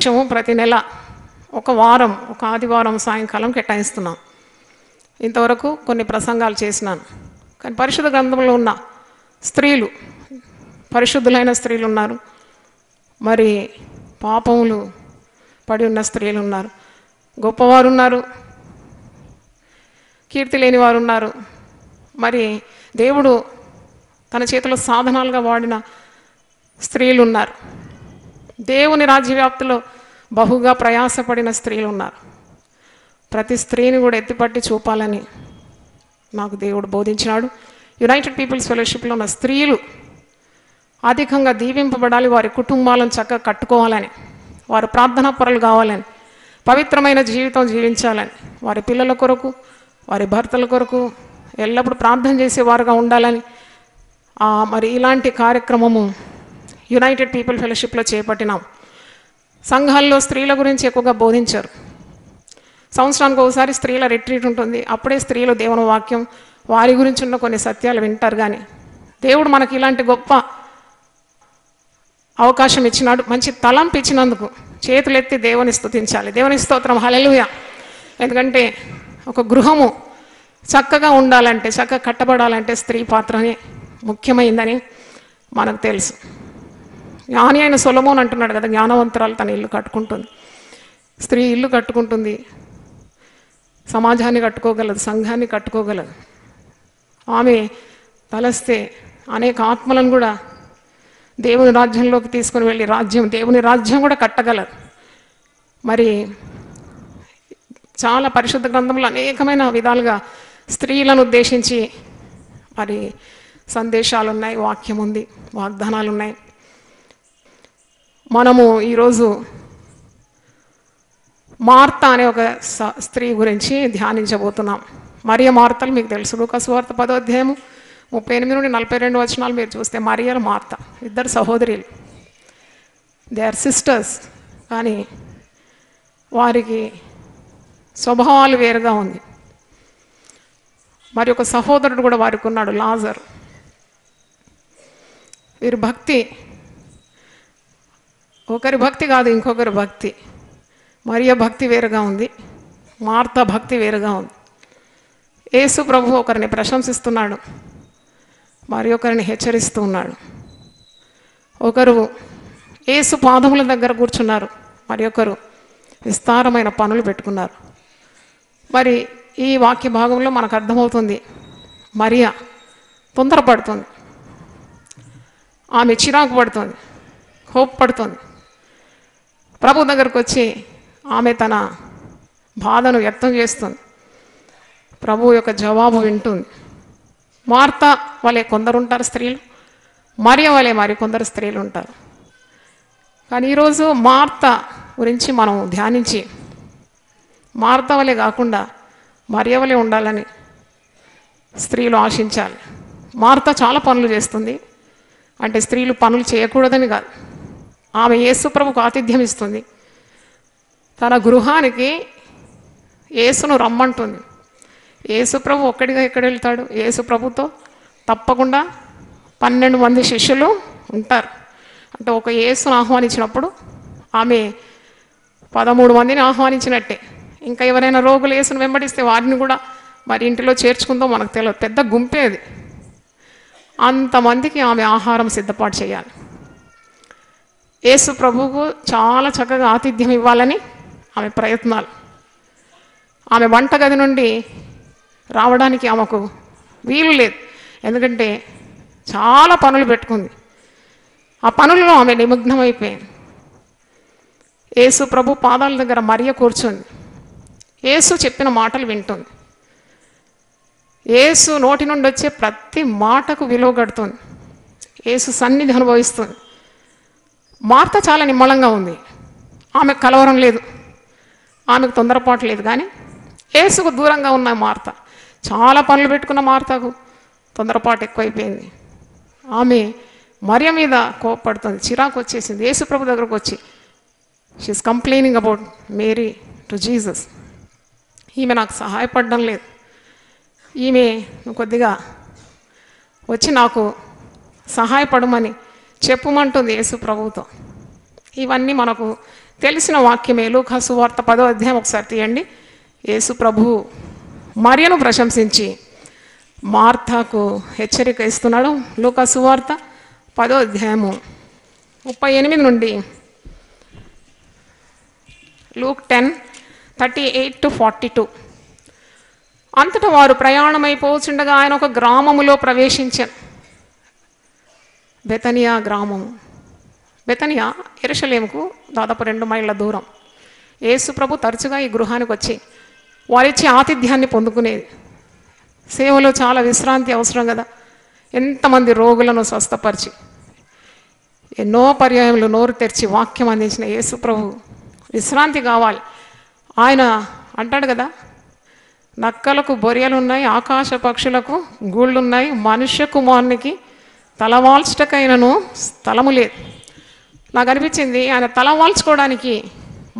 నిత్యము ప్రతి నెల ఒక వారం ఒక ఆదివారం సాయంకాలం కేటాయిస్తున్నాం. ఇంతవరకు కొన్ని ప్రసంగాలు చేసినాను. కానీ పరిశుద్ధ గ్రంథంలో ఉన్న స్త్రీలు పరిశుద్ధులైన స్త్రీలు ఉన్నారు. మరి పాపములు పడి ఉన్న స్త్రీలు ఉన్నారు. గొప్పవారు ఉన్నారు. కీర్తి లేని వారు ఉన్నారు. మరి దేవుడు తన చేతిలో సాధనాలుగా వాడిన స్త్రీలు ఉన్నారు. దేవుని రాజ్యవ్యాప్తిలో బహుగా ప్రయాసపడిన స్త్రీలు ఉన్నారు ప్రతి స్త్రీని కూడా ఎత్తిపట్టి చూపాలని నాకు దేవుడు బోధించినాడు. యునైటెడ్ పీపుల్స్ ఫెలోషిప్లో ఉన్న స్త్రీలు అధికంగా దీవింపబడాలి వారి కుటుంబాలను చక్కగా కట్టుకోవాలని వారు ప్రార్థనా పరులు కావాలని పవిత్రమైన జీవితం జీవించాలని వారి పిల్లల కొరకు వారి భర్తల కొరకు ఎల్లప్పుడూ ప్రార్థన చేసేవారుగా ఉండాలని మరి ఇలాంటి కార్యక్రమము యునైటెడ్ పీపుల్ ఫెలోషిప్లో చేపట్టినాం సంఘాల్లో స్త్రీల గురించి ఎక్కువగా బోధించారు. సంవత్సరానికి ఒకసారి స్త్రీల రిట్రీట్ ఉంటుంది. అప్పుడే స్త్రీలు దేవుని వాక్యం వారి గురించి ఉన్న కొన్ని సత్యాలు వింటారు కానీ దేవుడు మనకి ఇలాంటి గొప్ప అవకాశం ఇచ్చినాడు. మంచి తలంపు ఇచ్చినందుకు చేతులెత్తి దేవుని స్థుతించాలి దేవుని స్తోత్రం. హలెలుయ ఎందుకంటే ఒక గృహము చక్కగా ఉండాలంటే చక్కగా కట్టబడాలంటే స్త్రీ పాత్రనే ముఖ్యమైందని మనకు తెలుసు. జ్ఞాని అయిన సొలమోన్ అంటున్నాడు కదా జ్ఞానవంతురాలు తన ఇల్లు కట్టుకుంటుంది. స్త్రీ ఇల్లు కట్టుకుంటుంది. సమాజాన్ని కట్టుకోగలదు సంఘాన్ని కట్టుకోగలదు. ఆమె తలస్తే అనేక ఆత్మలను కూడా దేవుని రాజ్యంలోకి తీసుకుని వెళ్ళి రాజ్యం దేవుని రాజ్యం కూడా కట్టగలదు. మరి చాలా పరిశుద్ధ గ్రంథంలో అనేకమైన విధాలుగా స్త్రీలను ఉద్దేశించి మరి సందేశాలు ఉన్నాయి వాక్యం ఉంది వాగ్దానాలు ఉన్నాయి మనము ఈరోజు మార్త అనే ఒక స- స్త్రీ గురించి ధ్యానించబోతున్నాం. మరియ మార్తలు మీకు తెలుసు. లూకస్వార్త పదోధ్యాయము ముప్పై ఎనిమిది నుండి నలభై రెండు వచనాలు మీరు చూస్తే మరియలు మార్త ఇద్దరు సహోదరులు. దే ఆర్ సిస్టర్స్ కానీ వారికి స్వభావాలు వేరుగా ఉంది. మరి ఒక సహోదరుడు కూడా వారికి ఉన్నాడు లాజర్. వీరి భక్తి ఒకరి భక్తి కాదు ఇంకొకరి భక్తి. మరియ భక్తి వేరుగా ఉంది మార్త భక్తి వేరుగా ఉంది. యేసు ప్రభు ఒకరిని ప్రశంసిస్తున్నాడు మరి ఒకరిని హెచ్చరిస్తూ ఉన్నాడు. ఒకరు యేసు పాదముల దగ్గర కూర్చున్నారు మరి ఒకరు విస్తారమైన పనులు పెట్టుకున్నారు. మరి ఈ వాక్య భాగంలో మనకు అర్థమవుతుంది మరియా తొందరపడుతుంది ఆమె చిరాకు పడుతుంది హోప్ పడుతుంది ప్రభు దగ్గరకు వచ్చి ఆమె తన బాధను వ్యక్తం చేస్తుంది. ప్రభు యొక్క జవాబు వింటుంది. మార్త వలె కొందరు ఉంటారు స్త్రీలు మరియ వలె మరి కొందరు స్త్రీలు ఉంటారు కానీ ఈరోజు మార్త గురించి మనం ధ్యానించి మార్త వలె కాకుండా మరియ వలె ఉండాలని స్త్రీలు ఆశించాలి. మార్త చాలా పనులు చేస్తుంది. అంటే స్త్రీలు పనులు చేయకూడదని కాదు. ఆమె యేసుప్రభుకు ఆతిథ్యం ఇస్తుంది. తన గృహానికి యేసును రమ్మంటుంది. యేసుప్రభు ఒక్కడిగా ఎక్కడ వెళ్తాడు? యేసుప్రభుతో తప్పకుండా పన్నెండు మంది శిష్యులు ఉంటారు. అంటే ఒక యేసును ఆహ్వానించినప్పుడు ఆమె పదమూడు మందిని ఆహ్వానించినట్టే. ఇంకా ఎవరైనా రోగులు యేసును వెంబడిస్తే వారిని కూడా మరి ఇంటిలో చేర్చుకుందో మనకు తెలియదు పెద్ద గుంపే అది. అంతమందికి ఆమె ఆహారం సిద్ధపాటు చేయాలి. యేసు ప్రభువుకు చాలా చక్కగా ఆతిథ్యం ఇవ్వాలని ఆమె ప్రయత్నాలు. ఆమె వంటగది నుండి రావడానికి ఆమెకు వీలు లేదు. ఎందుకంటే చాలా పనులు పెట్టుకుంది. ఆ పనుల్లో ఆమె నిమగ్నమైపోయింది. యేసు ప్రభు పాదాల దగ్గర మరియ కూర్చుంది. యేసు చెప్పిన మాటలు వింటుంది. యేసు నోటి నుండి వచ్చే ప్రతి మాటకు విలువ కడుతుంది. యేసు సన్నిధి అనుభవిస్తుంది. మార్త చాలా నిమ్మలంగా ఉంది. ఆమెకు కలవరం లేదు. ఆమెకు తొందరపాటు లేదు. కానీ ఏసుకు దూరంగా ఉన్న మార్త చాలా పనులు పెట్టుకున్న మార్తకు తొందరపాటు ఎక్కువైపోయింది. ఆమె మరియ మీద కోపడుతుంది చిరాకు వచ్చేసింది. యేసు ప్రభు దగ్గరకు వచ్చి she is complaining about Mary to Jesus ఈమె నాకు సహాయపడడం లేదు. ఈమె కొద్దిగా వచ్చి నాకు సహాయపడమని చెప్పుమంటుంది యేసు ప్రభుతో. ఇవన్నీ మనకు తెలిసిన వాక్యమే. లూకాసు వార్త పదో అధ్యాయం ఒకసారి తీయండి. యేసు ప్రభు మరియను ప్రశంసించి మార్తాకు హెచ్చరిక ఇస్తున్నాడు. లూకాసు వార్త పదో అధ్యాయము ముప్పై ఎనిమిది నుండి Luke ten thirty eight to forty two. అంతటా వారు ప్రయాణమైపోచుండగా ఆయన ఒక గ్రామములో ప్రవేశించారు బెతనియా గ్రామం. బెతనియా ఎరుషలేముకు దాదాపు రెండు మైళ్ళ దూరం. యేసుప్రభు తరచుగా ఈ గృహానికి వచ్చి వారిచ్చే ఆతిథ్యాన్ని పొందుకునేది సేవలో చాలా విశ్రాంతి అవసరం కదా ఎంతమంది రోగులను స్వస్థపరిచి ఎన్నో పర్యాయములు నోరు తెరిచి వాక్యం అందించిన యేసుప్రభు విశ్రాంతి కావాలి. ఆయన అంటాడు కదా నక్కలకు బొరియలు ఉన్నాయి ఆకాశ పక్షులకు గూళ్ళున్నాయి మనుష్య కుమారునికి తల వాల్చటకైనను స్థలము లేదు. నాకు అనిపించింది ఆయన తలవాల్చుకోవడానికి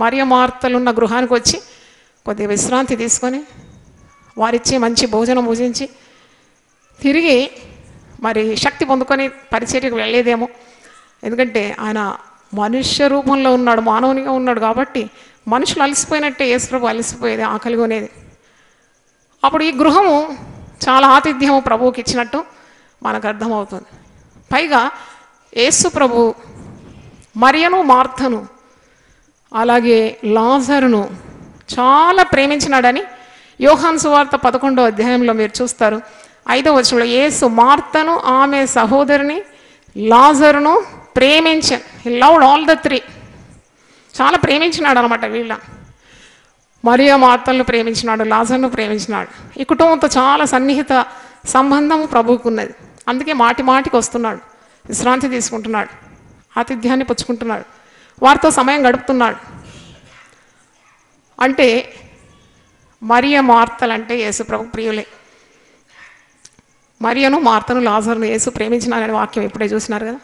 మరియ మార్తలున్న గృహానికి వచ్చి కొద్దిగా విశ్రాంతి తీసుకొని వారిచ్చి మంచి భోజనం భుజించి తిరిగి మరి శక్తి పొందుకొని పరిచర్యకు వెళ్ళేదేమో. ఎందుకంటే ఆయన మనుష్య రూపంలో ఉన్నాడు మానవునిగా ఉన్నాడు కాబట్టి మనుషులు అలసిపోయినట్టే యేసుప్రభు అలసిపోయేది ఆకలిగా ఉండేది అప్పుడు ఈ గృహము చాలా ఆతిథ్యము ప్రభువుకి ఇచ్చినట్టు మనకు అర్థమవుతుంది. పైగా యేసు ప్రభు మరియను మార్తను అలాగే లాజరును చాలా ప్రేమించినాడని యోహాన్ సువార్త పదకొండో అధ్యాయంలో మీరు చూస్తారు. ఐదో వచనంలో యేసు మార్తను ఆమె సహోదరిని లాజరును ప్రేమించాను లవ్డ్ ఆల్ ద త్రీ చాలా ప్రేమించినాడు అనమాట వీళ్ళ. మరియు మార్తలను ప్రేమించినాడు లాజర్ను ప్రేమించినాడు. ఈ కుటుంబంతో చాలా సన్నిహిత సంబంధం ప్రభువుకున్నది. అందుకే మాటి మాటికి వస్తున్నాడు. విశ్రాంతి తీసుకుంటున్నాడు. ఆతిథ్యాన్ని పుచ్చుకుంటున్నాడు. వారితో సమయం గడుపుతున్నాడు. అంటే మరియ మార్తలు అంటే యేసుప్రభు ప్రియులే. మరియను మార్తను లాజర్ను యేసు ప్రేమించినారనే వాక్యం ఇప్పుడే చూసినారు కదా.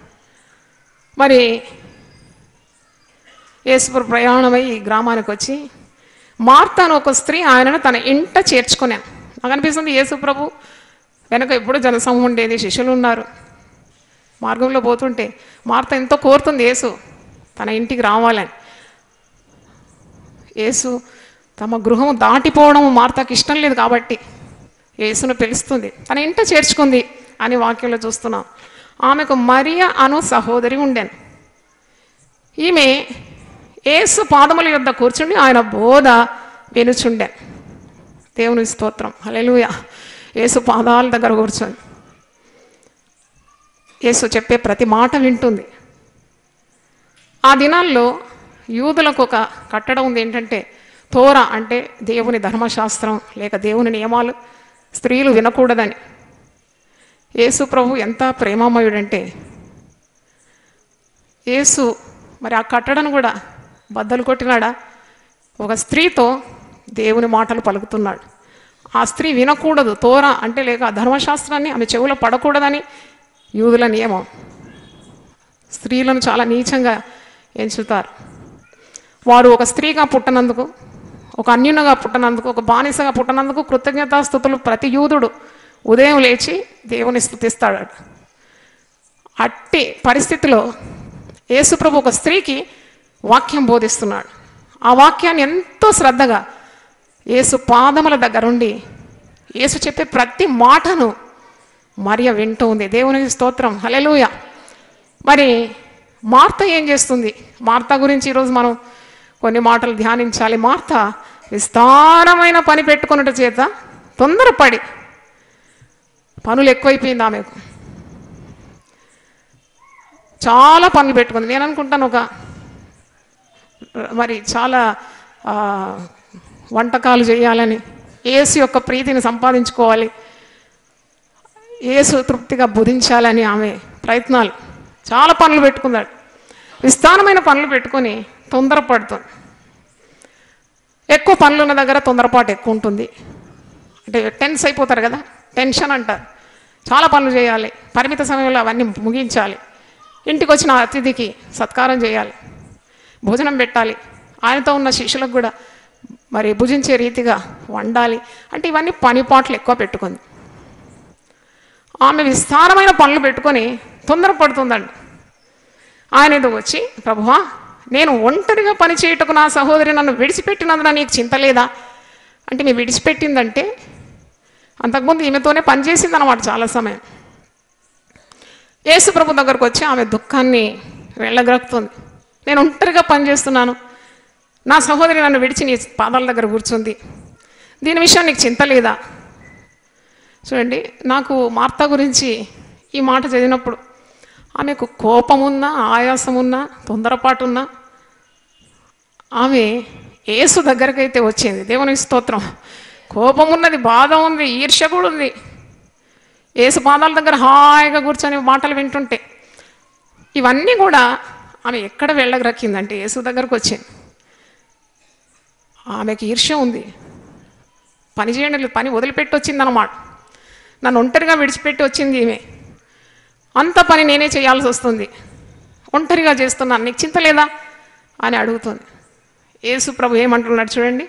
మరి యేసుప్రభు ప్రయాణమై ఈ గ్రామానికి వచ్చి మార్త అని ఒక స్త్రీ ఆయనను తన ఇంట చేర్చుకున్నాను నాకు అనిపిస్తుంది యేసుప్రభు వెనక ఎప్పుడూ జనసమూహం ఉండేది శిష్యులు ఉన్నారు. మార్గంలో పోతుంటే మార్త ఎంతో కోరుతుంది యేసు తన ఇంటికి రావాలని. యేసు తమ గృహం దాటిపోవడం మార్తకి ఇష్టం లేదు కాబట్టి యేసును పిలుస్తుంది. తన ఇంట చేర్చుకుంది అని వాక్యంలో చూస్తున్నాం. ఆమెకు మరియ అను సహోదరి ఉండెను. ఈమె యేసు పాదముల యొద్ద కూర్చుండి ఆయన బోధ వినుచుండే. దేవుని స్తోత్రం. హల్లెలూయా. యేసు పాదాల దగ్గర కూర్చొని. యేసు చెప్పే ప్రతి మాట వింటుంది. ఆ దినాల్లో యూదులకు ఒక కట్టడం ఉంది ఏంటంటే తోర అంటే దేవుని ధర్మశాస్త్రం లేక దేవుని నియమాలు స్త్రీలు వినకూడదని. యేసు ప్రభు ఎంత ప్రేమమయుడంటే యేసు మరి ఆ కట్టడను కూడా బద్దలు కొట్టినాడా? ఒక స్త్రీతో దేవుని మాటలు పలుకుతున్నాడు. ఆ స్త్రీ వినకూడదు. తోర అంటే లేక ధర్మశాస్త్రాన్ని ఆమె చెవులో పడకూడదని యూదుల నియమం. స్త్రీలను చాలా నీచంగా ఎంచుతారు. వారు ఒక స్త్రీగా పుట్టనందుకు ఒక అన్యునగా పుట్టనందుకు ఒక బానిసగా పుట్టనందుకు కృతజ్ఞతాస్థుతులు ప్రతి యూదుడు. ఉదయం లేచి దేవుని స్థుతిస్తాడు అట్టి పరిస్థితిలో యేసుప్రభు ఒక స్త్రీకి వాక్యం బోధిస్తున్నాడు. ఆ వాక్యాన్ని ఎంతో శ్రద్ధగా యేసు పాదముల దగ్గరుండి యేసు చెప్పే ప్రతి మాటను మరియ వింటూ ఉంది దేవునికి స్తోత్రం. హలెలూయ మరి మార్త ఏం చేస్తుంది? మార్త గురించి ఈరోజు మనం కొన్ని మాటలు ధ్యానించాలి. మార్త విస్తారమైన పని పెట్టుకున్నట చేత తొందరపడి పనులు ఎక్కువైపోయింది ఆమెకు. చాలా పనులు పెట్టుకుంది. నేను అనుకుంటాను ఒక మరి చాలా వంటకాలు చేయాలని ఏసు యొక్క ప్రీతిని సంపాదించుకోవాలి. ఏసు తృప్తిగా బుధించాలని ఆమె ప్రయత్నాలు. చాలా పనులు పెట్టుకున్నాడు. విస్తారమైన పనులు పెట్టుకొని తొందరపడుతుంది. ఎక్కువ పనులు ఉన్న దగ్గర తొందరపాటు ఎక్కువ ఉంటుంది. అంటే టెన్స్ అయిపోతారు కదా టెన్షన్ అంటారు. చాలా పనులు చేయాలి. పరిమిత సమయంలో అవన్నీ ముగించాలి. ఇంటికి వచ్చిన అతిథికి సత్కారం చేయాలి. భోజనం పెట్టాలి. ఆయనతో ఉన్న శిష్యులకు కూడా మరి భుజించే రీతిగా వండాలి. అంటే ఇవన్నీ పనిపాట్లు ఎక్కువ పెట్టుకుంది. ఆమె విస్తారమైన పనులు పెట్టుకొని తొందరపడుతుందండి. ఆయన ఎదుగు వచ్చి ప్రభువా నేను ఒంటరిగా పని చేయుటకు నా సహోదరి నన్ను విడిచిపెట్టినందున నీకు చింత లేదా? అంటే మీ విడిచిపెట్టిందంటే అంతకుముందు ఈమెతోనే పనిచేసింది అనమాట చాలా సమయం. యేసు ప్రభు దగ్గరకు వచ్చి ఆమె దుఃఖాన్ని వెళ్ళగ్రక్కుతుంది నేను ఒంటరిగా పనిచేస్తున్నాను నా సహోదరి నన్ను విడిచి నీ పాదాల దగ్గర కూర్చుంది. దీని విషయం నీకు చింత లేదా? చూడండి నాకు మార్త గురించి ఈ మాట చదివినప్పుడు ఆమెకు కోపం ఉన్నా ఆయాసం ఉన్నా తొందరపాటు ఉన్నా ఆమె ఏసు దగ్గరకైతే వచ్చింది. దేవుని స్తోత్రం. కోపం ఉన్నది బాధ ఉంది ఈర్ష్య కూడా ఉంది. ఏసు పాదాల దగ్గర హాయిగా కూర్చొని మాటలు వింటుంటే ఇవన్నీ కూడా ఆమె ఎక్కడ వెళ్ళగరక్కిందంటే ఏసు దగ్గరకు వచ్చింది. ఆమెకి ఈర్ష్య ఉంది. పని చేయండి పని వదిలిపెట్టి వచ్చిందనమాట నన్ను ఒంటరిగా విడిచిపెట్టి వచ్చింది ఈమె. అంత పని నేనే చేయాల్సి వస్తుంది. ఒంటరిగా చేస్తున్నాను. నీకు చింత లేదా? అని అడుగుతుంది. యేసు ప్రభు ఏమంటున్నాడు చూడండి.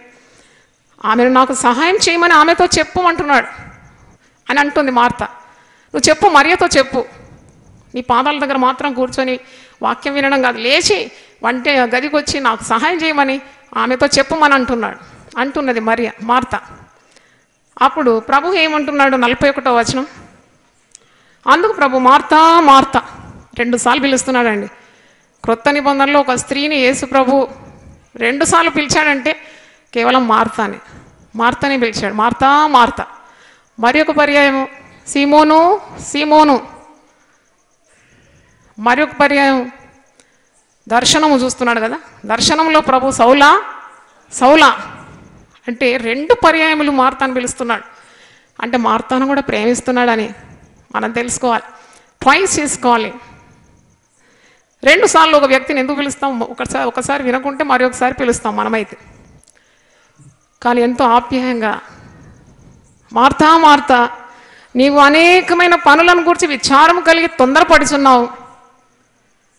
ఆమెను నాకు సహాయం చేయమని ఆమెతో చెప్పు అంటున్నాడు అని అంటుంది మార్త. నువ్వు చెప్పు మరియతో చెప్పు. నీ పాదాల దగ్గర మాత్రం కూర్చొని వాక్యం వినడం కాదు. లేచి వంటే గదికి వచ్చి నాకు సహాయం చేయమని ఆమెతో చెప్పుమని అంటున్నాడు అంటున్నది మరియ మార్త. అప్పుడు ప్రభు ఏమంటున్నాడు నలభై ఒకటో వచనం? అందుకు ప్రభు మార్తా మార్త. రెండుసార్లు పిలుస్తున్నాడండి. క్రొత్త నిబంధనలో ఒక స్త్రీని యేసు ప్రభు రెండుసార్లు పిలిచాడంటే కేవలం మార్తాని. మార్తని పిలిచాడు. Martha Martha. మరి ఒక పర్యాయము? సీమోను సీమోను. మరి ఒక పర్యాయం దర్శనము చూస్తున్నాడు కదా? దర్శనంలో ప్రభు సౌలా సౌలా అంటే రెండు పర్యాయములు మార్తాను పిలుస్తున్నాడు. అంటే మార్తాను కూడా ప్రేమిస్తున్నాడని మనం తెలుసుకోవాలి. ట్వైస్ చేసుకోవాలి రెండు సార్లు ఒక వ్యక్తిని ఎందుకు పిలుస్తాం? ఒకసారి ఒకసారి వినకుంటే మరి ఒకసారి పిలుస్తాం మనమైతే. కానీ ఎంతో ఆప్యాయంగా మార్తా మార్తా నీవు అనేకమైన పనులను గురించి విచారం కలిగి తొందరపడుచున్నావు.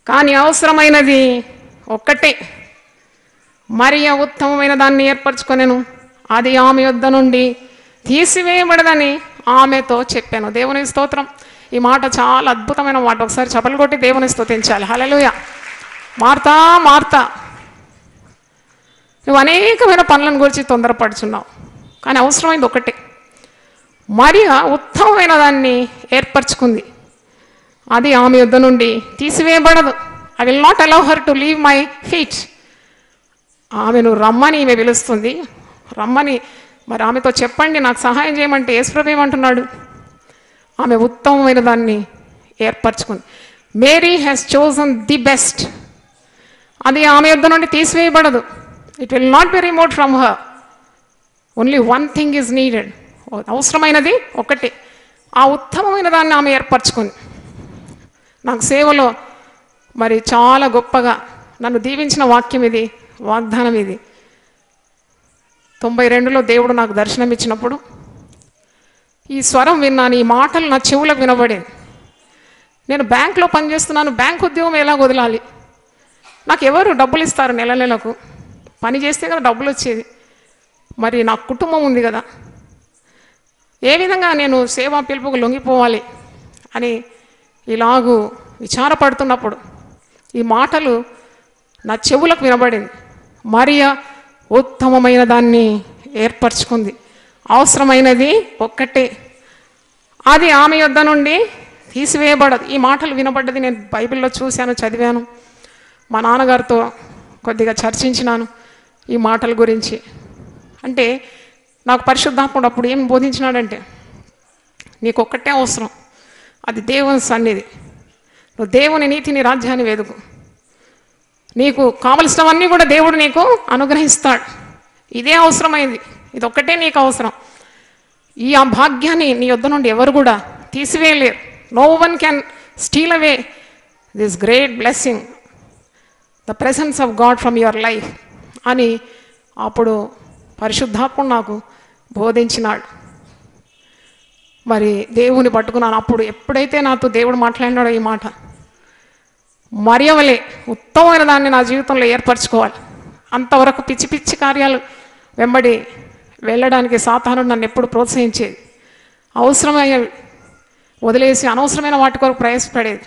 కానీ అవసరమైనది ఒక్కటే. మరి ఉత్తమమైన దాన్ని ఏర్పరచుకొనెను. అది ఆమె యొద్ద నుండి తీసివేయబడదని ఆమెతో చెప్పాను. దేవుని స్తోత్రం. ఈ మాట చాలా అద్భుతమైన మాట. ఒకసారి చపలు కొట్టి దేవుని స్తోతించాలి. హలలుయ మార్తా మార్తా. నువ్వు అనేకమైన పనులను గురించి తొందరపడుచున్నావు. కానీ అవసరమైంది ఒకటే మరియ ఉత్తమమైన దాన్ని ఏర్పరచుకుంది. అది ఆమె యుద్ధ నుండి తీసివేయబడదు. I will not allow her to leave my feet ఆమెను రమ్మని ఈమె పిలుస్తుంది. రమ్మని మరి ఆమెతో చెప్పండి నాకు సహాయం చేయమంటే యేసుప్రభు ఏమంటున్నాడు? ఆమె ఉత్తమమైన దాన్ని ఏర్పరచుకుంది. Mary has chosen the best అది ఆమె యుద్ధ నుండి తీసివేయబడదు. It will not be remote from her only one thing is needed అవసరమైనది ఒకటి. ఆ ఉత్తమమైన దాన్ని ఆమె ఏర్పరచుకుంది. నాకు సేవలో మరి చాలా గొప్పగా నన్ను దీవించిన వాక్యం ఇది వాగ్దానం ఇది. తొంభై రెండులో దేవుడు నాకు దర్శనం ఇచ్చినప్పుడు ఈ స్వరం విన్నాను ఈ మాటలు నా చెవులకు వినబడేది నేను బ్యాంక్లో పనిచేస్తున్నాను బ్యాంక్ ఉద్యోగం ఎలా వదలాలి? నాకు ఎవరు డబ్బులు ఇస్తారు నెల నెలకు? పని చేస్తే కదా డబ్బులు వచ్చేది. మరి నాకు కుటుంబం ఉంది కదా. ఏ విధంగా నేను సేవా పిలుపుకు లొంగిపోవాలి అని ఇలాగూ విచారపడుతున్నప్పుడు ఈ మాటలు నా చెవులకు వినబడింది. మరియ ఉత్తమమైన దాన్ని ఏర్పరచుకుంది. అవసరమైనది ఒక్కటే. అది ఆమె యొద్ద నుండి తీసివేయబడదు. ఈ మాటలు వినబడ్డది నేను బైబిల్లో చూశాను చదివాను. మా నాన్నగారితో కొద్దిగా చర్చించినాను ఈ మాటల గురించి. అంటే నాకు పరిశుద్ధాత్ముడు అప్పుడు ఏం బోధించినాడంటే నీకు ఒక్కటే అవసరం. అది దేవుని సన్నిధి. నువ్వు దేవుని నీతిని రాజ్యాన్ని వేదుకు. నీకు కావలసినవన్నీ కూడా దేవుడు నీకు అనుగ్రహిస్తాడు. ఇదే అవసరమైంది. ఇది ఒక్కటే నీకు అవసరం. ఈ ఆ భాగ్యాన్ని నీ యొద్ద నుండి ఎవరు కూడా తీసివేయలేరు. No one can steal away this great blessing the presence of God from your life అని అప్పుడు పరిశుద్ధాత్ముడు నాకు బోధించినాడు. మరి దేవుని పట్టుకున్నాను. అప్పుడు ఎప్పుడైతే నాతో దేవుడు మాట్లాడినాడో ఈ మాట. మరియవలే ఉత్తమమైన దాన్ని నా జీవితంలో ఏర్పరచుకోవాలి. అంతవరకు పిచ్చి పిచ్చి కార్యాలు వెంబడి వెళ్ళడానికి సాతానుడు నన్ను ఎప్పుడు ప్రోత్సహించేది. అవసరమైన వదిలేసి అనవసరమైన వాటి కొరకు ప్రయాసపడేది.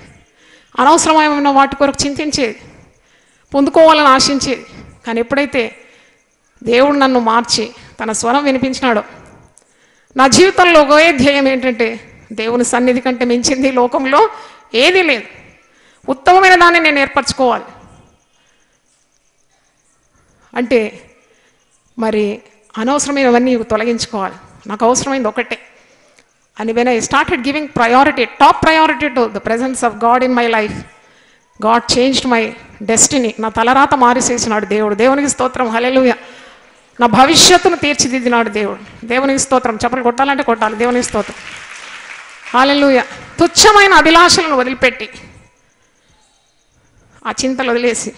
అనవసరమైన వాటి కొరకు చింతించేది. పొందుకోవాలని ఆశించేది. కానీ ఎప్పుడైతే దేవుడు నన్ను మార్చి తన స్వరం వినిపించినాడో నా జీవితంలో ఒకే ధ్యేయం ఏంటంటే దేవుని సన్నిధి కంటే మించింది లోకంలో ఏదీ లేదు. ఉత్తమమైన దాన్ని నేను ఏర్పరచుకోవాలి. అంటే మరి అనవసరమైనవన్నీ తొలగించుకోవాలి. నాకు అవసరమైంది ఒకటే. అని when I started giving priority top priority to the presence of God in my life God changed my destiny నా తలరాత మారిసేసినాడు దేవుడు. దేవునికి స్తోత్రం. హలెలుయ నా భవిష్యత్తును తీర్చిదిద్దినాడు దేవుడు. దేవునికి స్తోత్రం. చెప్పలు కొట్టాలంటే కొట్టాలి. దేవునికి స్తోత్రం. హాలెలుయ తుచ్చమైన అభిలాషలను వదిలిపెట్టి ఆ చింతలు వదిలేసి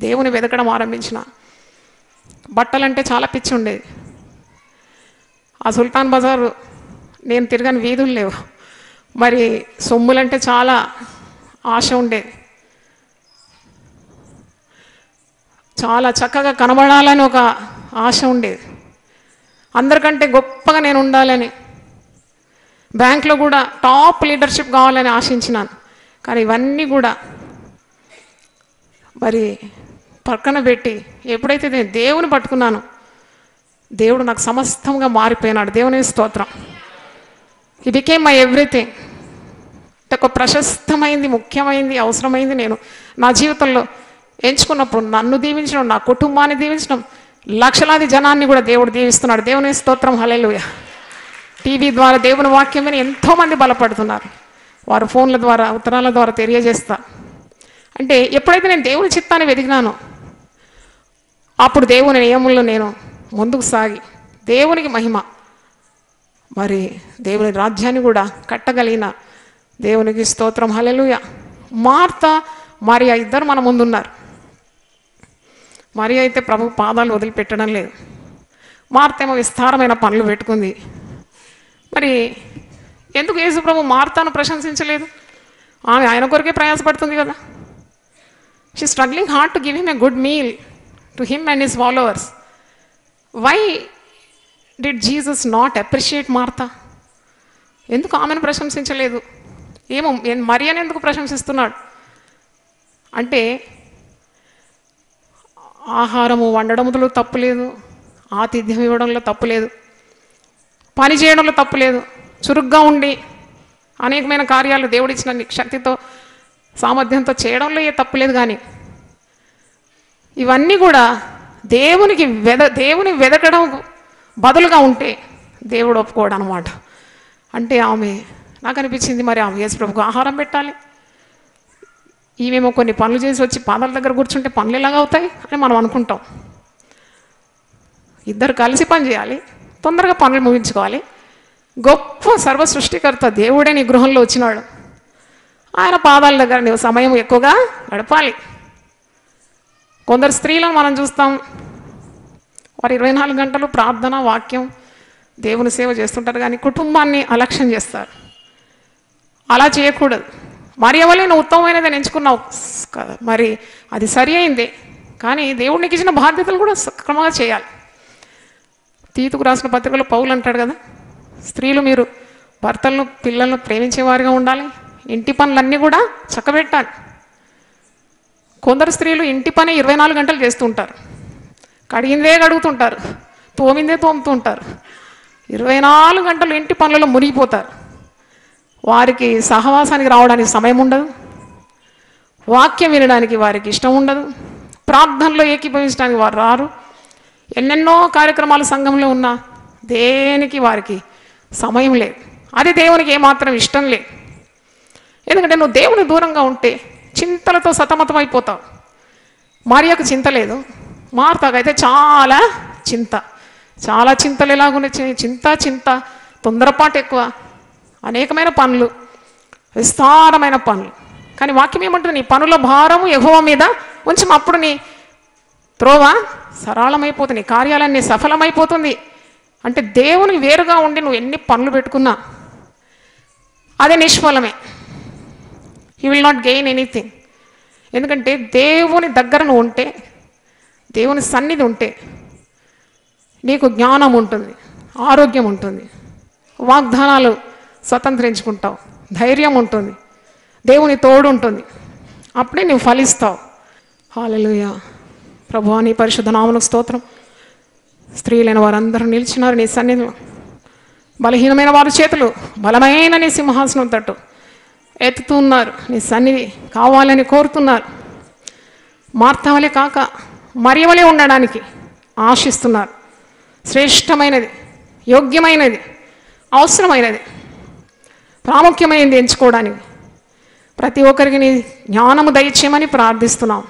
దేవుని వెతకడం ఆరంభించిన. బట్టలంటే చాలా పిచ్చి ఉండేది. ఆ సుల్తాన్ బజార్ నేను తిరగని వీధులు లేవు. మరి సొమ్ములంటే చాలా ఆశ ఉండేది. చాలా చక్కగా కనబడాలని ఒక ఆశ ఉండేది. అందరికంటే గొప్పగా నేను ఉండాలని. బ్యాంక్లో కూడా టాప్ లీడర్షిప్ కావాలని ఆశించినాను. కానీ ఇవన్నీ కూడా మరి పక్కన పెట్టి ఎప్పుడైతే నేను దేవుని పట్టుకున్నాను దేవుడు నాకు సమస్తంగా మారిపోయినాడు. దేవుని స్తోత్రం. ఈ బికేమ్ మై ఎవ్రీథింగ్ ఒక ప్రశస్తమైంది ముఖ్యమైంది అవసరమైంది నేను నా జీవితంలో ఎంచుకున్నప్పుడు నన్ను దీవించడం నా కుటుంబాన్ని దీవించడం లక్షలాది జనాన్ని కూడా దేవుడు దీవిస్తున్నాడు. దేవుని స్తోత్రం హలెలుయ టీవీ ద్వారా దేవుని వాక్యం ఎంతోమంది బలపడుతున్నారు. వారు ఫోన్ల ద్వారా ఉత్తరాల ద్వారా తెలియజేస్తారు అంటే ఎప్పుడైతే నేను దేవుని చిత్తాన్ని వెదిగినానో అప్పుడు దేవుని నియమంలో నేను ముందుకు సాగి దేవునికి మహిమ మరి దేవుని రాజ్యాన్ని కూడా కట్టగలిగిన దేవునికి స్తోత్రం హలెలుయ మార్త మరి ఇద్దరు మన ముందున్నారు. మరి అయితే ప్రభు పాదాలు వదిలిపెట్టడం లేదు. మార్తేమో విస్తారమైన పనులు పెట్టుకుంది. మరి ఎందుకు యేసు ప్రభు మార్తాను ప్రశంసించలేదు? ఆమె ఆయన కొరకే ప్రయాసపడుతుంది కదా. She struggling hard to give him a good meal to him and his followers why did Jesus not appreciate Martha ఎందుకు ఆమెను ప్రశంసించలేదు? ఏమో మరి అని ఎందుకు ప్రశంసిస్తున్నాడు? అంటే ఆహారము వండడంలో తప్పులేదు ఆతిథ్యం ఇవ్వడంలో తప్పులేదు పని చేయడంలో తప్పులేదు చురుగ్గా ఉండి అనేకమైన కార్యాలు దేవుడిచ్చిన శక్తితో సామర్థ్యంతో చేయడంలో ఏ తప్పులేదు కానీ ఇవన్నీ కూడా దేవునికి వెద దేవుని వెదకడం బదులుగా ఉంటే దేవుడు ఒప్పుకోడు అనమాట అంటే ఆమె నాకు అనిపించింది మరి ఆమె యేసు ప్రభుకు ఆహారం పెట్టాలి. ఈమెమో కొన్ని పనులు చేసి వచ్చి పాదాల దగ్గర కూర్చుంటే పనులు ఎలాగ అవుతాయి అని మనం అనుకుంటాం. ఇద్దరు కలిసి పని చేయాలి తొందరగా పనులు ముగించుకోవాలి. గొప్ప సర్వ సృష్టికర్త దేవుడే నీ గృహంలో వచ్చినాడు. ఆయన పాదాల దగ్గర నీవు సమయం ఎక్కువగా గడపాలి. కొందరు స్త్రీలను మనం చూస్తాం. వారు ఇరవై నాలుగు గంటలు ప్రార్థన వాక్యం దేవుని సేవ చేస్తుంటారు కానీ కుటుంబాన్ని అలక్ష్యం చేస్తారు. అలా చేయకూడదు. మరి ఎవరి నువ్వు ఉత్తమమైనది ఎంచుకున్నావు? మరి అది సరి అయిందే. కానీ దేవుడికి ఇచ్చిన బాధ్యతలు కూడా సక్రమంగా చేయాలి. తీతుకు రాసిన పత్రికలో పౌలు అంటాడు కదా స్త్రీలు మీరు భర్తలను పిల్లలను ప్రేమించేవారిగా ఉండాలి. ఇంటి పనులన్నీ కూడా చక్కబెట్టాలి. కొందరు స్త్రీలు ఇంటి పని ఇరవై నాలుగు గంటలు చేస్తుంటారు కడిగిందే కడుగుతుంటారు. తోమిందే తోముతూ ఉంటారు. ఇరవై నాలుగు గంటలు ఇంటి పనులలో మునిగిపోతారు. వారికి సహవాసానికి రావడానికి సమయం ఉండదు. వాక్యం వినడానికి వారికి ఇష్టం ఉండదు. ప్రార్థనలో ఏకీభవించడానికి వారు రారు. ఎన్నెన్నో కార్యక్రమాలు సంఘంలో ఉన్నా దేనికి వారికి సమయం లేదు. అది దేవునికి ఏమాత్రం ఇష్టం లేదు. ఎందుకంటే నువ్వు దేవుని దూరంగా ఉంటే చింతలతో సతమతం అయిపోతావు మరియకు చింత లేదు. మార్తాకైతే చాలా చింత. చాలా చింతలు ఎలాగున్నాయి? చింత చింత తొందరపాటు ఎక్కువ. అనేకమైన పనులు విస్తారమైన పనులు. కానీ వాక్యం ఏమంటుంది? నీ పనుల భారము ఎగువ మీద ఉంచి అప్పుడు నీ త్రోవ సరళమైపోతుంది కార్యాలన్నీ సఫలమైపోతుంది. అంటే దేవునికి వేరుగా ఉండి నువ్వు ఎన్ని పనులు పెట్టుకున్నా అదే నిష్ఫలమే. You will not gain anything ఎందుకంటే దేవుని దగ్గర నువ్వు ఉంటే దేవుని సన్నిధి ఉంటే నీకు జ్ఞానం ఉంటుంది ఆరోగ్యం ఉంటుంది వాగ్దానాలు స్వతంత్రించుకుంటావు. ధైర్యం ఉంటుంది. దేవుని తోడు ఉంటుంది. అప్పుడే నువ్వు ఫలిస్తావు. హాలలుయ ప్రభు నీ పరిశుద్ధ నామనకు స్తోత్రం. స్త్రీలైన వారందరూ నిలిచినారు నీ సన్నిధిలో. బలహీనమైన వారి చేతులు బలమైన నీ సింహాసనం తట్టు ఎత్తుతున్నారు. నీ సన్నిధి కావాలని కోరుతున్నారు. మార్తవలే కాక మరియవలే ఉండడానికి ఆశిస్తున్నారు. శ్రేష్టమైనది యోగ్యమైనది అవసరమైనది. ప్రాముఖ్యమైనది ఎంచుకోవడానికి. ప్రతి ఒక్కరికి నీ జ్ఞానము దయచేయమని ప్రార్థిస్తున్నాం.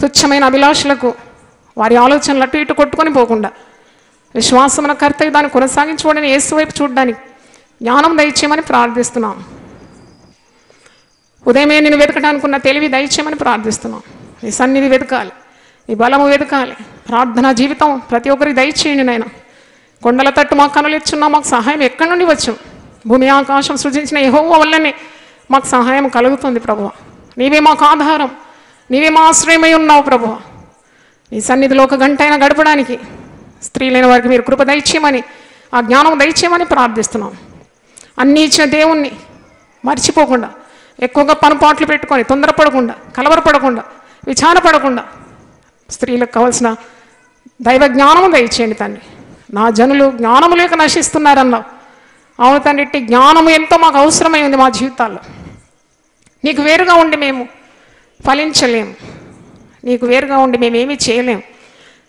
తుచ్చమైన అభిలాషలకు వారి ఆలోచనలు అటు ఇటు కొట్టుకొని పోకుండా విశ్వాసమున కర్తవి దాన్ని కొనసాగించుకోవడానికి యేసు వైపు చూడడానికి జ్ఞానం దయచేయమని ప్రార్థిస్తున్నాం. ఉదయమే నేను వెతకడానికి ఉన్న తెలివి దయచేయమని ప్రార్థిస్తున్నాం. నీ సన్నిధి వెతకాలి. నీ బలము వెతకాలి. ప్రార్థనా జీవితం ప్రతి ఒక్కరికి దయచేయండి నాయన. కొండల తట్టు మాకు కనులిచ్చున్నా మాకు సహాయం ఎక్కడి నుండి వచ్చు భూమి ఆకాశం సృజించిన యహోవ వల్లనే మాకు సహాయం కలుగుతుంది ప్రభువ. నీవే మాకు ఆధారం. నీవే మా ఆశ్రయమై ఉన్నావు ప్రభువ. నీ సన్నిధిలో ఒక గంట అయినా గడపడానికి స్త్రీలైన వారికి మీరు కృప దయచేయమని ఆ జ్ఞానం దయచేయమని ప్రార్థిస్తున్నాం. అన్నీ ఇచ్చిన దేవుణ్ణి మర్చిపోకుండా ఎక్కువగా పనుపాట్లు పెట్టుకొని తొందరపడకుండా కలవరపడకుండా విచారపడకుండా స్త్రీలకు కావాల్సిన దైవ జ్ఞానము దయచేయండి తండ్రి. నా జనులు జ్ఞానము లేక నశిస్తున్నారన్నావు. అవును తండ్రి ఇట్టి జ్ఞానము ఎంతో మాకు అవసరమై ఉంది మా జీవితాల్లో. నీకు వేరుగా ఉండి మేము ఫలించలేము. నీకు వేరుగా ఉండి మేము ఏమీ చేయలేము.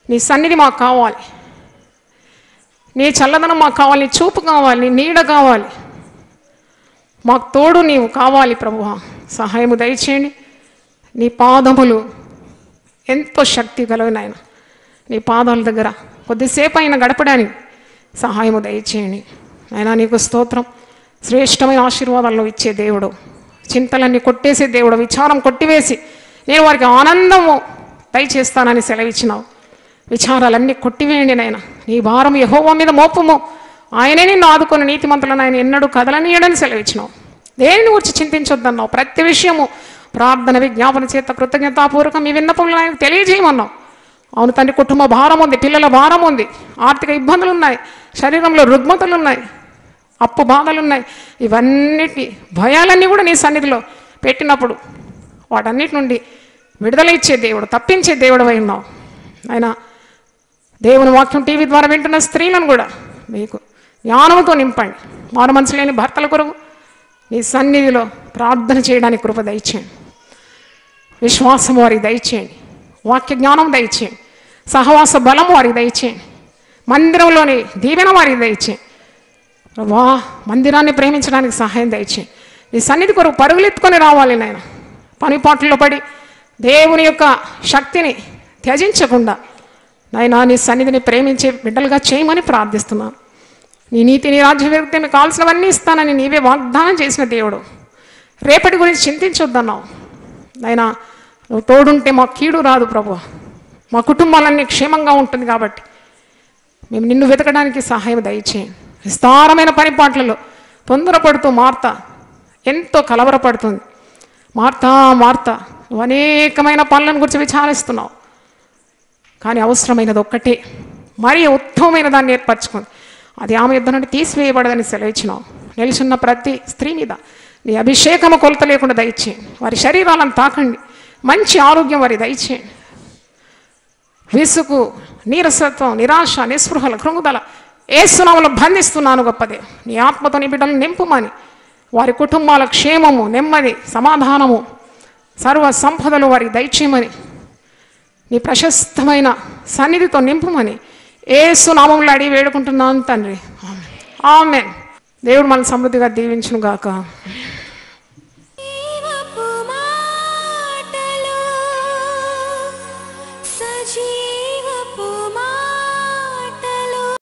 నీ సన్నిధి మాకు కావాలి. నీ చల్లదనం మాకు కావాలి. నీ చూపు కావాలి. నీ నీడ కావాలి. మాకు తోడు నీవు కావాలి ప్రభు సహాయము దయచేయండి. నీ పాదములు ఎంతో శక్తి కలవి నాయన. నీ పాదాల దగ్గర కొద్దిసేపు అయినా గడపడానికి సహాయము దయచేయండి. అయినా నీకు స్తోత్రం. శ్రేష్టమైన ఆశీర్వాదాలు ఇచ్చే దేవుడు. చింతలన్నీ కొట్టేసే దేవుడు. విచారం కొట్టివేసి నేను వారికి ఆనందము దయచేస్తానని సెలవిచ్చినావు. విచారాలన్నీ కొట్టివేయండి నాయన. నీ భారం యహోవా మీద మోపము. ఆయనే నిన్ను ఆదుకొని నీతిమంతులను ఆయన ఎన్నడూ కదలనీయడని సెలవిచ్చినావు. దేనిని గురించి చింతించొద్దన్నావు? ప్రతి విషయము ప్రార్థన విజ్ఞాపన చేత కృతజ్ఞతాపూర్వకం మీ విన్నపములు ఆయనకు తెలియజేయమన్నావు. అవును తండ్రి కుటుంబ భారం ఉంది పిల్లల భారం ఉంది ఆర్థిక ఇబ్బందులు ఉన్నాయి శరీరంలో రుగ్మతలు ఉన్నాయి అప్పు బాధలు ఉన్నాయి ఇవన్నిటి భయాలన్నీ కూడా నీ సన్నిధిలో పెట్టినప్పుడు వాటన్నిటి నుండి విడుదల ఇచ్చే దేవుడు తప్పించే దేవుడు అయి ఉన్నావు. ఆయన దేవుని వాక్యం టీవీ ద్వారా వింటున్న స్త్రీలను కూడా మీకు జ్ఞానంతో నింపండి. మారు మనసు లేని భర్తల కొరకు నీ సన్నిధిలో ప్రార్థన చేయడానికి కృప దయచేయండి. విశ్వాసం వారికి దయచేయండి. వాక్య జ్ఞానం దయచేయండి. సహవాస బలం వారికి దయచేయండి. మందిరంలోని దీవెన వారికి దయచేయండి. వా మందిరాన్ని ప్రేమించడానికి సహాయం దయచే నీ సన్నిధి కొరకు పరుగులెత్తుకొని రావాలి నాయన. పనిపాట్లలో పడి దేవుని యొక్క శక్తిని త్యజించకుండా నాయన నీ సన్నిధిని ప్రేమించే బిడ్డలుగా చేయమని ప్రార్థిస్తున్నాను నీ నీతి నీ రాజ్యం మీకు కావాల్సినవన్నీ ఇస్తానని నీవే వాగ్దానం చేసిన దేవుడు. రేపటి గురించి చింతించొద్దన్నావు. నాయన నువ్వు తోడుంటే మా కీడు రాదు ప్రభు. మా కుటుంబాలన్నీ క్షేమంగా ఉంటుంది కాబట్టి మేము నిన్ను వెతకడానికి సహాయం దయచేయండి విస్తారమైన పనిపాట్లలో తొందరపడుతూ మార్త ఎంతో కలవరపడుతుంది. మార్త మార్త నువ్వు అనేకమైన పనులను గురించి విచారిస్తున్నావు. కానీ అవసరమైనది ఒక్కటే. మరీ ఉత్తమమైన దాన్ని ఏర్పరచుకుంది. అది ఆమె యుద్ధం నుండి తీసివేయబడదని సెలవిచ్చినావు. నిలిచున్న ప్రతి స్త్రీ మీద నీ అభిషేకము కొలత లేకుండా దయచేయండి వారి శరీరాలను తాకండి. మంచి ఆరోగ్యం వారి దయచేయండి విసుగు నీరసత్వం నిరాశ నిస్పృహల కృంగుదల ఏసునామను బంధిస్తున్నాను గొప్పదే నీ ఆత్మతో నీ బిడ్డలు నింపుమని. వారి కుటుంబాల క్షేమము నెమ్మది సమాధానము సర్వ సంపదలు వారికి దయచేయమని. నీ ప్రశస్తమైన సన్నిధితో నింపుమని. ఏసునామంలో అడిగి వేడుకుంటున్నాను తండ్రి. ఆమె దేవుడు మన సమృద్ధిగా దీవించును గాక